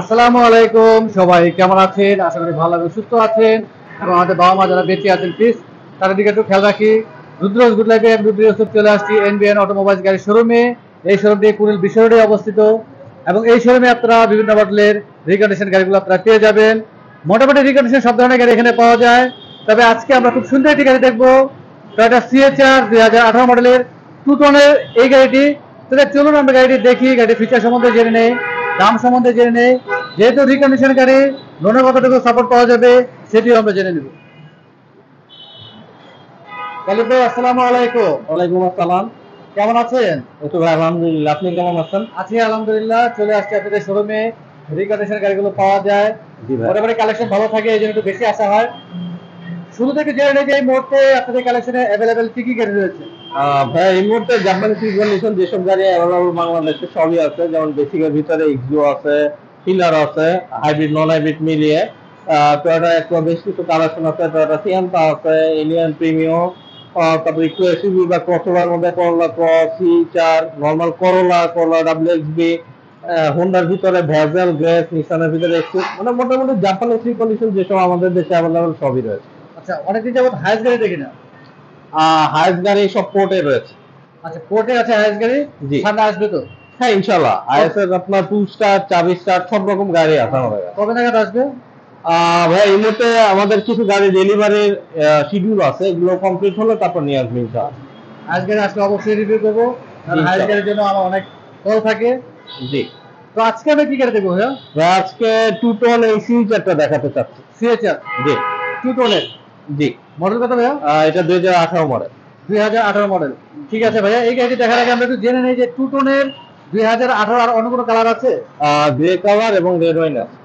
আসসালামু আলাইকুম, সবাই কেমন আছেন? আশা করি ভালো এবং সুস্থ আছেন। এবং আমাদের বাবা মা যারা বেঁচে আছেন প্লিজ তাদের দিকে একটু খেয়াল রাখি। রুদ্রজ গুড লাইফে আমি রুদ্র ইউসুফ চলে আসছি এনবিএন অটোমোবাইলস গাড়ির শোরুমে এই শোরুমটি কুড়িল বিশ্ব রোডে অবস্থিত। এবং এই শোরুমে আপনারা বিভিন্ন মডেলের রিকন্ডিশন গাড়িগুলো আপনারা পেয়ে যাবেন। মোটামুটি রিকন্ডিশন সব ধরনের গাড়ি এখানে পাওয়া যায়। তবে আজকে আমরা খুব সুন্দর একটি গাড়ি দেখব। টয়োটা সিএচআর দুই হাজার আঠারো মডেলের টু টনের এই গাড়িটি। তাহলে চলুন আমরা গাড়িটি দেখি, গাড়ির ফিচার সম্বন্ধে জেনে নেই। দাম সম্বন্ধে জেনে নেই। যেহেতু রিকন্ডিশন গাড়ি লোনের কতটুকু সাপোর্ট পাওয়া যাবে সেটিও আমরা জেনে নেব। কালিব ভাই আসসালামু আলাইকুম। ওয়ালাইকুম আসসালাম। কেমন আছেন? তো ভাই আলহামদুলিল্লাহ। আপনি কেমন আছেন? আছি আলহামদুলিল্লাহ। চলে আসছে আপনাদের শোরুমে রিকন্ডিশন গাড়িগুলো পাওয়া যায়। মোটামুটি কালেকশন ভালো থাকে এই জন্য একটু বেশি আসা হয়। শুরু থেকে জেনে নেই এই মুহূর্তে আপনাদের কালেকশনে অ্যাভেলেবেল কি কি গাড়ি রয়েছে। ভাই, এই মুহূর্তে জাপানি কন্ডিশন যেসব গাড়ি অ্যাভেলেবল বাংলাদেশে সবই আছে, যেমন বেসিকের ভিতরে এক্সিও আছে হিলার আছে হাইব্রিড নন হাইব্রিড মিলিয়ে টয়োটা একটা বেশ কিছু কালেকশন আছে টয়োটা সিয়ান্তা আছে এলিয়ান প্রিমিও তারপরে একটু এসইভি বা ক্রসওভার মধ্যে করলা ক্রস সি চার normal Corolla Corolla W XB হোন্ডার ভিতরে ভেজেল গ্রেস নিসানের ভিতরে মানে মোটামুটি জাপানি কন্ডিশন যেসব আমাদের দেশে অ্যাভেলেবল সবই রয়েছে। আচ্ছা অনেকদিন যাবত হাইস গাড়ি দেখি না। হাইস গাড়ি সব পোর্টে রয়েছে। আচ্ছা কোর্টে আছে হাইস গাড়ি? জি। সামনে আসবে তো? হ্যাঁ ইনশাল্লাহ আইএস এর আপনার টু স্টার চাবি স্টার সব রকম গাড়ি আছে আমাদের কবে নাগাদ আসবে? ভাই এই মুহূর্তে আমাদের কিছু গাড়ি ডেলিভারির শিডিউল আছে। এগুলো কমপ্লিট হলে তারপর নিয়ে আসবে ইনশাল্লাহ হাইস গাড়ি আসলে অবশ্যই রিভিউ করব। কারণ জি, গাড়ির জন্য আমার অনেক কল থাকে। জি। তো আজকে আমি কি গাড়ি দেখব ভাইয়া? ভাই আজকে টু টোন এই সিরিজটা দেখাতে চাচ্ছি। সিএচআর জি। টু টোনের জি। মডেল কত ভাইয়া? এটা দুই হাজার আঠারো মডেল দুই হাজার আঠারো মডেল ঠিক আছে ভাইয়া এই গাড়িটি দেখার আগে আমরা একটু জেনে নেই যে টু টোনের দুই হাজার আঠারো আর অন্য কোনো কালার আছে? গ্রে কালার এবং রেড ওয়াইন আছে।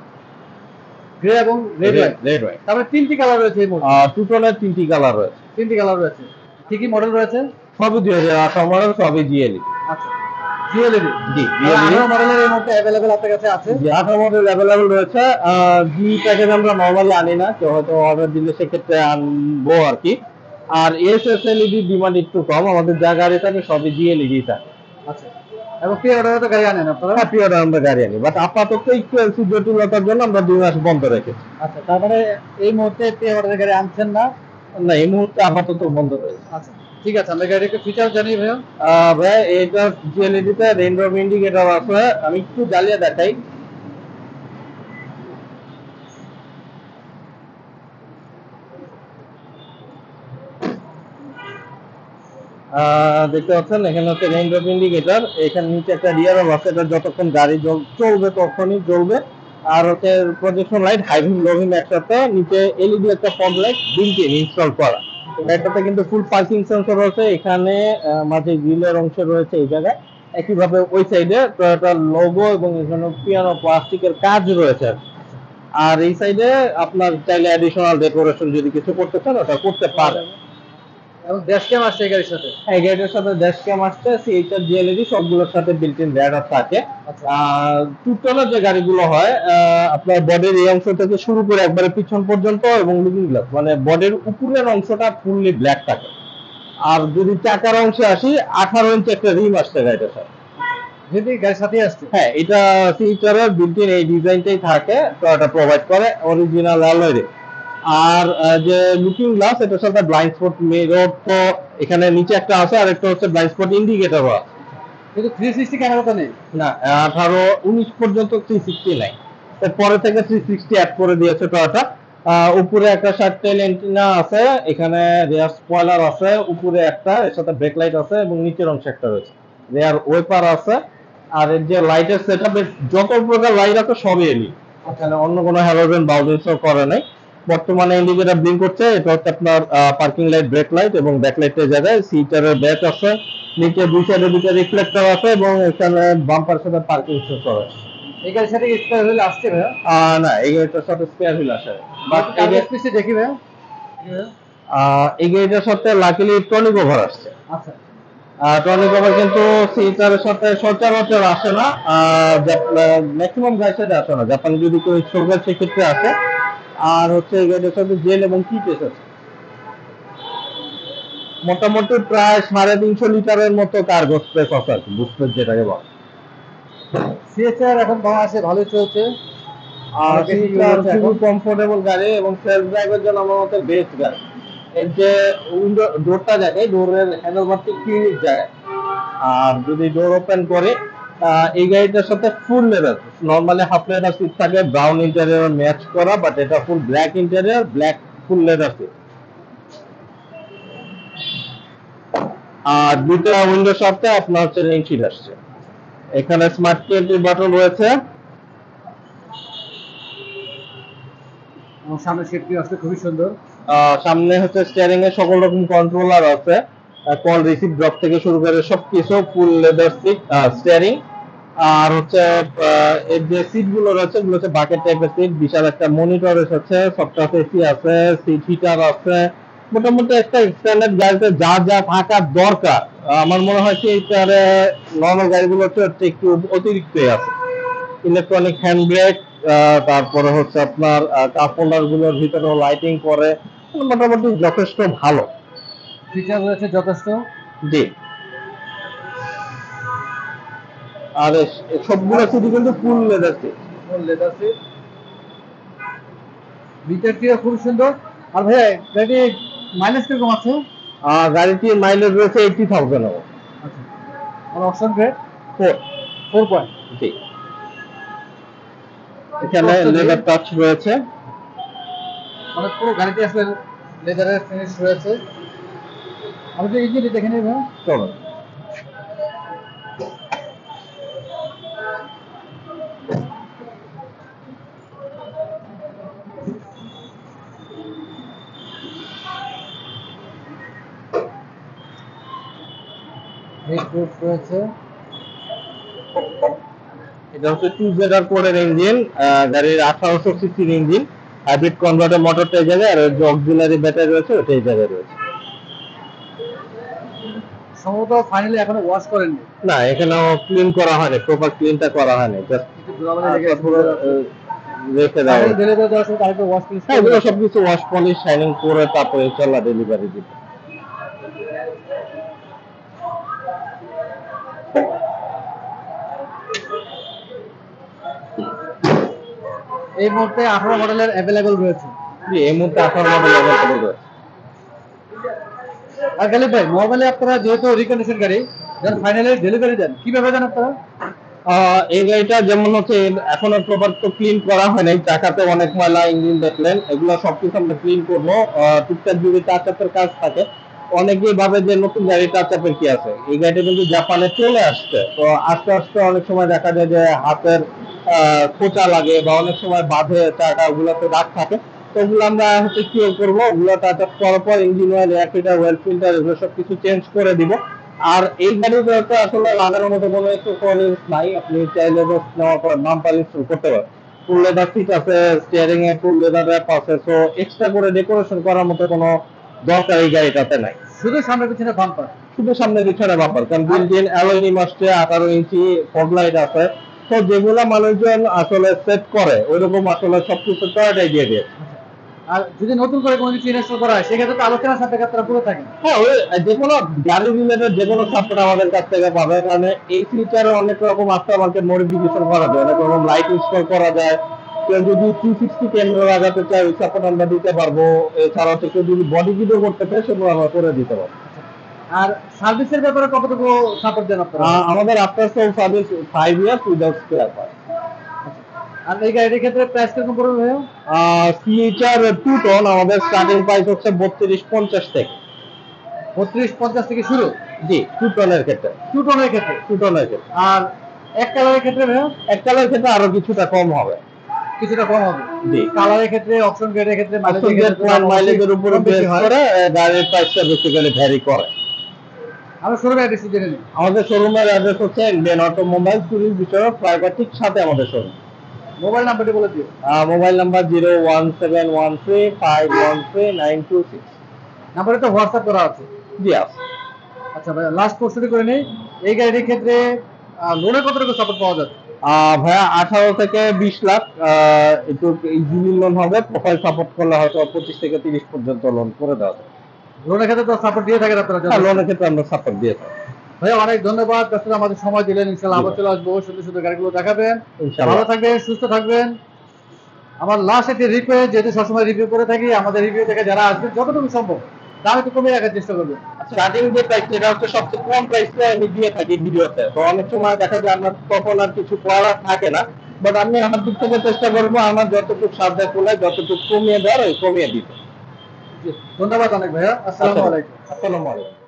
গ্রে এবং রেড রেড ওয়াইন তারপরে তিনটি কালার রয়েছে এই টু টোনের তিনটি কালার রয়েছে। তিনটি কালার রয়েছে। কি কি মডেল রয়েছে? সবই দুই হাজার আঠারো মডেল সবই জিএলই আচ্ছা। জিএলইডি জি আঠারো মডেলের এই মুহূর্তে অ্যাভেলেবেল আপনার কাছে আছে? জি আঠারো মডেল অ্যাভেলেবল রয়েছে। জি প্যাকেজ আমরা নর্মালি আনি না কেউ হয়তো অর্ডার দিলে সেক্ষেত্রে আনব আর কি। আর এস এস এলইডি ডিমান্ড একটু কম আমাদের যা গাড়ি থাকে সবই জিএলইডি থাকে। আচ্ছা। এবং অর্ডারে তো গাড়ি আনেন আপনারা? হ্যাঁ আমরা গাড়ি আনি। বাট আপাতত একটু এলসি জটিলতার জন্য আমরা দুই মাস বন্ধ রেখেছি। আচ্ছা তারপরে এই মুহূর্তে অর্ডারে গাড়ি আনছেন না? না এই মুহূর্তে আপাতত বন্ধ রয়েছে। আচ্ছা। ঠিক আছে আমরা গাড়িকে ফিচার জানি ভাইয়া। আহ, ভাই এটা জিএলইডি তে রেইনড্রপ ইন্ডিকেটর আছে আমি একটু জ্বালিয়ে দেখাই। দেখতে পাচ্ছেন এখানে হচ্ছে রেইনড্রপ ইন্ডিকেটর এখানে নিচে একটা রিয়ার আছে যতক্ষণ গাড়ি চলবে তখনই জ্বলবে। আর হচ্ছে প্রজেকশন লাইট হাইভিং লোভিং একসাথে নিচে এলইডি একটা ফগ লাইট বিল্ট ইনস্টল করা। এটাতে কিন্তু ফুল পার্কিং সেন্সর রয়েছে। এখানে মাঝে গ্রিলের অংশ রয়েছে এই জায়গায়। একইভাবে ওই সাইডে টয়োটার লোগো এবং এখানে পিয়ানো প্লাস্টিকের কাজ রয়েছে আর এই সাইডে আপনার চাইলে অ্যাডিশনাল ডেকোরেশন যদি কিছু করতে চান, ওটা করতে পারেন। এবং ড্যাশ ক্যাম আসছে এই গাড়ির সাথে? এই গাড়িটার সাথে ড্যাশ ক্যাম আসছে সিএইচআর জিএলইডি সবগুলোর সাথে বিল্ট ইন র্যাডার থাকে। আচ্ছা। আর টুটনের যে গাড়িগুলো হয় আপনার বডির এই অংশ থেকে শুরু করে একবারে পিছন পর্যন্ত এবং লুকিং গ্লাস মানে বডির উপরের অংশটা ফুললি ব্ল্যাক থাকে। আর যদি চাকার অংশে আসি আঠারো ইঞ্চি একটা রিম আসছে গাড়িটার সাথে। যদি গাড়ির সাথে আসছে? হ্যাঁ এটা ফিচারের বিল্ট ইন এই ডিজাইনটাই থাকে তো এটা প্রোভাইড করে অরিজিনাল অ্যালয়ের আর যে লুকিং গ্লাস এটার সাথে ব্লাইন্ড স্পট মিরর তো এখানে নিচে একটা আছে আর একটা হচ্ছে ব্লাইন্ড স্পট ইন্ডিকেটরও আছে। কিন্তু থ্রি সিক্সটি ক্যামেরা তো নেই না আঠারো উনিশ পর্যন্ত থ্রি সিক্সটি নাই। পরে থেকে থ্রি সিক্সটি অ্যাড করে দিয়েছে টয়োটা উপরে একটা শার্ট টেল এন্টিনা আছে এখানে রেয়ার স্পয়লার আছে উপরে একটা এর সাথে ব্রেক লাইট আছে এবং নিচের অংশে একটা রয়েছে। রেয়ার ওয়েপার আছে আর এর যে লাইটের সেট যত প্রকার লাইট আছে সবই এলি এখানে অন্য কোনো হ্যালোজেন বাউন্ডেশন করে নাই। বর্তমানে ইন্ডিকেটর ব্লিং করছে এটা হচ্ছে আপনার পার্কিং লাইট ব্রেক লাইট এবং ব্যাক লাইটের জায়গায় সিটারের ব্যাক আছে নিচে দুই সাইডে দুটো রিফ্লেক্টর আছে এবং এখানে বাম্পার সাথে পার্কিং সেন্সর আছে এই সাথে স্পেয়ার হুইল আসছে ভাইয়া? না এই সাথে স্পেয়ার হুইল আসে। বাট এই গা- দেখি ভাইয়া। এই গাড়িটার সাথে লাকিলি টনিক ওভার আসছে। আচ্ছা। টনিক ওভার কিন্তু সিটারের সাথে সচরাচর আসে না। ম্যাক্সিমাম গাড়ির সাথে আসে না। জাপানে যদি কেউ সরকার সেক্ষেত্রে আসে। আর হচ্ছে জেল এবং কি টেস আছে? মোটামুটি প্রায় সাড়ে তিনশো লিটারের মতো কার্গো স্পেস আছে আর কি বুঝতে যেটাকে বলে। সিএচআর এখন বাংলাদেশে ভালোই চলছে। আর খুবই। কমফোর্টেবল গাড়ি এবং সেলফ ড্রাইভের জন্য আমার মতে বেস্ট গাড়ি। এর যে উইন্ডো ডোরটা দেখে ডোরের হ্যান্ডেলবারটি ক্লিনিক যায়। আর যদি ডোর ওপেন করে এই গাড়িটার সাথে full leather normally half leather seat থাকে ব্রাউন ইন্টেরিয়র ম্যাচ করা বাট এটা full black interior black full leather seat আর দুটো উইন্ডোর সাথে আপনার হচ্ছে শিট আসছে। এখানে স্মার্ট কেন্ট্রি বাটন রয়েছে। সামনে সিটটি আসলে খুবই সুন্দর। সামনে হচ্ছে স্টিয়ারিং এর সকল রকম কন্ট্রোলার আছে। কল রিসিভ ড্রপ থেকে শুরু করে সবকিছু ফুল লেদার সিট স্টিয়ারিং আর হচ্ছে এর যে সিটগুলো রয়েছে গুলো হচ্ছে বাকেট টাইপের সিট বিশাল একটা মনিটর এসেছে সফটওয়্যার এসি আছে সিট হিটার আছে। মোটামুটি একটা স্ট্যান্ডার্ড গাড়িতে যা যা থাকার দরকার। আমার মনে হয় কি এইটারে নর্মাল গাড়িগুলো হচ্ছে একটু অতিরিক্তই আছে। ইলেকট্রনিক হ্যান্ড ব্রেক তারপরে হচ্ছে আপনার কাপ হোল্ডারগুলোর ভিতরেও লাইটিং করে। মোটামুটি যথেষ্ট ভালো। ফিচার রয়েছে যথেষ্ট? জি। আর সবগুলো সিটি কিন্তু full leather seat leather seat ভিতরটিও খুব সুন্দর। আর ভাইয়া গাড়ি মাইলেজ কীরকম আছে? আর গাড়িটির মাইলেজ রয়েছে এইটি থাউজেন্ড আচ্ছা। আর option grade four four point G. এখানে লেদার টাচ রয়েছে। মানে পুরো গাড়িতে আসলে লেদারের ফিনিশ রয়েছে। আমি তো ইঞ্জিনটি দেখে নিই চলো রয়েছে। এটা হচ্ছে টু জেডার কোডের ইঞ্জিন গাড়ির আঠারোশো সিসির ইঞ্জিন হাইব্রিড কনভার্টার মোটরটা এই জায়গায় আর যে অক্সিলারি ব্যাটারি রয়েছে ওটা এই জায়গায় রয়েছে। সম্ভবত ফাইনালি এখনও ওয়াশ করেননি। না এখানেও ক্লিন করা হয়নি প্রপার ক্লিনটা করা হয়নি জাস্ট। রেখে দেওয়া হ্যাঁ এগুলো সবকিছু ওয়াশ পলিশ শাইনিং করে তারপরে ইনশাল্লাহ ডেলিভারি দিবে। এই মুহূর্তে আঠারো মডেলের অ্যাভেলেবেল রয়েছে। জি এই মুহূর্তে আঠারো মডেল অ্যাভেলেবল রয়েছে। আর গালিব ভাই নর্মালি আপনারা যেহেতু রিকন্ডিশন গাড়ি ফাইনালি ডেলিভারি দেন। কীভাবে দেন আপনারা? এই গাড়িটা যেমন হচ্ছে এখনও প্রপার তো ক্লিন করা হয় নাই। চাকাতে অনেক ময়লা ইঞ্জিন দেখলেন এগুলো সবকিছু আমরা ক্লিন করব। টুকটাক যদি আপের কাজ থাকে অনেকেই ভাবে যে নতুন গাড়ি টাচ আপের কি আছে? এই গাড়িটা কিন্তু জাপানে চলে আসছে। তো আস্তে আস্তে অনেক সময় দেখা যায় যে হাতের খোঁচা লাগে বা অনেক সময় বাঁধে চাকা ওগুলোতে দাগ থাকে। তো ওগুলো আমরা হচ্ছে কি করব? ওগুলো টাচ আপ পর engine oil air filter oil filter এগুলো সবকিছু চেঞ্জ করে দিব। আর এই গাড়িগুলোতে আসলে লাগানোর মতো কোনো একটু ফলিংস নাই। আপনি চাইলে নেওয়ার পর নাম্বার ইনস্টল করতে পারেন। ফুল লেদার সিট আছে স্টিয়ারিং এ ফুল লেদার র্যাপ আছে সো এক্সট্রা করে ডেকোরেশন করার মতো কোনো দরকার এই গাড়িটাতে নাই। শুধু সামনে পিছনে বাম্পার শুধু সামনে পিছনে বাম্পার কারণ বিল্ট ইন আসছে আঠারো ইঞ্চি আছে। তো যেগুলো মানুষজন আসলে সেট করে ওইরকম আসলে সবকিছু দিয়ে দিয়েছে আর যদি নতুন করে কোনো কিছু ইনস্টল করা হয় সেক্ষেত্রে তো আলোচনার সাথে আপনারা পুরো থাকেন। হ্যাঁ ওই যে কোনো গাড়ি রিলেটেড যে কোনো সাপোর্ট আমাদের কাছ থেকে পাবে কারণ এই ফিচারে অনেক রকম আফটার মার্কেট মডিফিকেশন করা যায় অনেক রকম লাইট ইনস্টল করা যায়। কেউ যদি থ্রি সিক্সটি ক্যামেরা লাগাতে চায় ওই সাপোর্ট আমরা দিতে পারব। এছাড়া হচ্ছে কেউ যদি বডি ভিডিও করতে চায় সেগুলো আমরা করে দিতে পারব। আর সার্ভিসের ব্যাপারে কতটুকু সাপোর্ট দেন আপনারা? আমাদের after sale service five years without spare part আর এই গাড়ির ক্ষেত্রে প্রাইস কীরকম পড়বে ভাইয়া? ফিচার টু টন আমাদের স্টার্টিং প্রাইস হচ্ছে বত্রিশ পঞ্চাশ থেকে। বত্রিশ পঞ্চাশ থেকে শুরু? জি টু টনের ক্ষেত্রে। টু টনের ক্ষেত্রে? টু টনের ক্ষেত্রে। আর এক কালারের ক্ষেত্রে ভাইয়া? এক কালার ক্ষেত্রে আরও কিছুটা কম হবে। কিছুটা কম হবে। কালারের ক্ষেত্রে অপশন গ্রেডের ক্ষেত্রে mileage এর ক্ষেত্রে প্ল্যান মাইলেজের উপর বেস করে গাড়ির প্রাইসটা বেসিক্যালি ভ্যারি করে। আমরা শোরুমে অ্যাড্রেস জেনে নিই আমাদের শোরুমের অ্যাড্রেস হচ্ছে ইন্ডিয়ান অটোমোবাইল টুরিস্ট বিচারক ফ্লাইওভার ঠিক সাথে আমাদের শোরুম মোবাইল নাম্বারটি বলে দিও। Mobile number zero one seven one three five one three nine two six নাম্বারে তো হোয়াটসঅ্যাপ করা আছে। জি আছে। আচ্ছা ভাইয়া লাস্ট প্রশ্নটি করে নিই। এই গাড়ির ক্ষেত্রে লোনের কতটুকু সাপোর্ট পাওয়া যাচ্ছে? ভাইয়া আঠারো থেকে বিশ লাখ একটু ইজিলি লোন হবে প্রোফাইল সাপোর্ট করলে হয়তো পঁচিশ থেকে তিরিশ পর্যন্ত লোন করে দেওয়া যাবে। লোনের ক্ষেত্রে তো সাপোর্ট দিয়ে থাকেন আপনারা হ্যাঁ, লোনের ক্ষেত্রে আমরা সাপোর্ট দিয়ে থাকি। ভাইয়া অনেক ধন্যবাদ ব্যস্ততা আমাদের সময় দিলেন ইনশাল্লাহ আবার চলে আসব সুন্দর সুন্দর গাড়িগুলো দেখাবেন। ভালো থাকবেন সুস্থ থাকবেন। আমার লাস্ট একটি রিকোয়েস্ট যেহেতু সবসময় রিভিউ করে থাকি আমাদের রিভিউ থেকে যারা আসবে যতটুকু সম্ভব দাম একটু কমিয়ে রাখার চেষ্টা করবে। স্টার্টিং যে প্রাইস হচ্ছে সবচেয়ে কম প্রাইসে আমি দিয়ে থাকি ভিডিওতে। তো অনেক সময় দেখা যায় আমার তখন আর কিছু করার থাকে না। বাট আমি আমার দিক থেকে চেষ্টা করব আমার যতটুকু সাধ্য কুলায় যতটুকু কমিয়ে দেওয়ার কমিয়ে দিতে। ধন্যবাদ অনেক ভাইয়া। আসসালামু আলাইকুম। আসসালামু আলাইকুম।